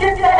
Good day.